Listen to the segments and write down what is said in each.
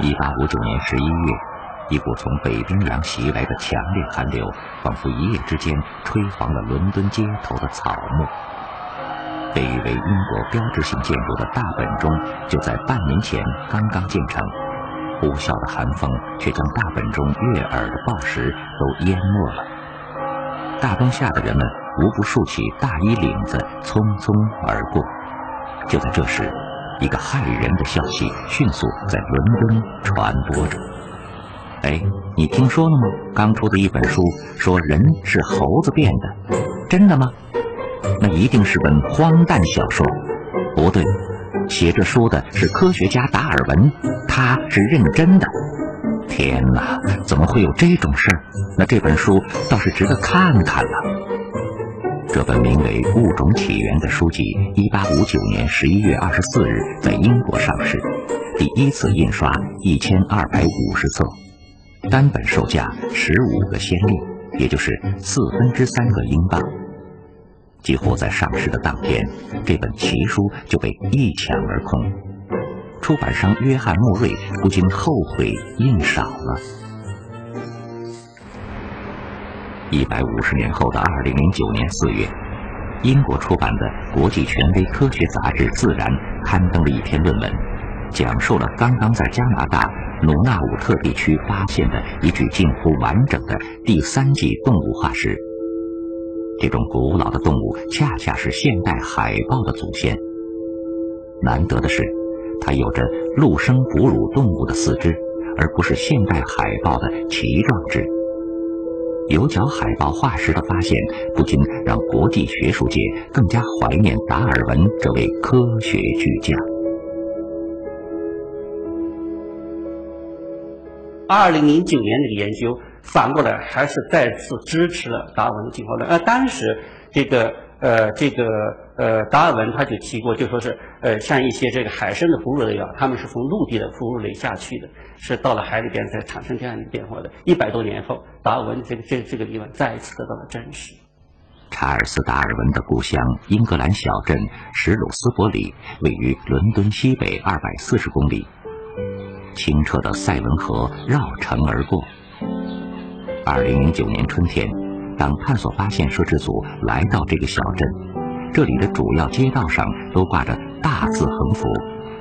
一八五九年十一月，一股从北冰洋袭来的强烈寒流，仿佛一夜之间吹黄了伦敦街头的草木。被誉为英国标志性建筑的大本钟，就在半年前刚刚建成，呼啸的寒风却将大本钟悦耳的报时都淹没了。大灯下的人们无不竖起大衣领子，匆匆而过。就在这时，一个骇人的消息迅速在伦敦传播着。哎，你听说了吗？刚出的一本书说人是猴子变的，真的吗？那一定是本荒诞小说。不对，写这书的是科学家达尔文，他是认真的。天哪，怎么会有这种事儿？那这本书倒是值得看看了。这本名为《物种起源》的书籍，一八五九年十一月二十四日在英国上市，第一次印刷一千二百五十册，单本售价十五个先令，也就是四分之三个英镑。几乎在上市的当天，这本奇书就被一抢而空。出版商约翰·莫瑞不禁后悔印少了。一百五十年后的二零零九年四月，英国出版的国际权威科学杂志《自然》刊登了一篇论文，讲述了刚刚在加拿大努纳武特地区发现的一具近乎完整的第三纪动物化石。这种古老的动物恰恰是现代海豹的祖先。难得的是，它有着陆生哺乳动物的四肢，而不是现代海豹的鳍状肢。有角海豹化石的发现，不禁让国际学术界更加怀念达尔文这位科学巨匠。二零零九年这个研究，反过来还是再次支持了达尔文的进化论。而当时这个呃这个呃达尔文他就提过，就说是呃像一些这个海参的哺乳类啊，他们是从陆地的哺乳类下去的。是到了海里边才产生这样一个变化的。一百多年后，达尔文这个这这个地方再一次得到了证实。查尔斯·达尔文的故乡英格兰小镇史鲁斯伯里位于伦敦西北二百四十公里，清澈的塞文河绕城而过。二零零九年春天，当探索发现摄制组来到这个小镇，这里的主要街道上都挂着大字横幅：“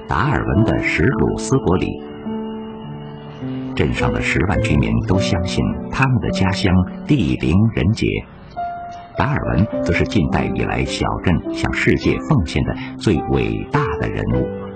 达尔文的史鲁斯伯里。”镇上的十万居民都相信他们的家乡地灵人杰，达尔文则是近代以来小镇向世界奉献的最伟大的人物。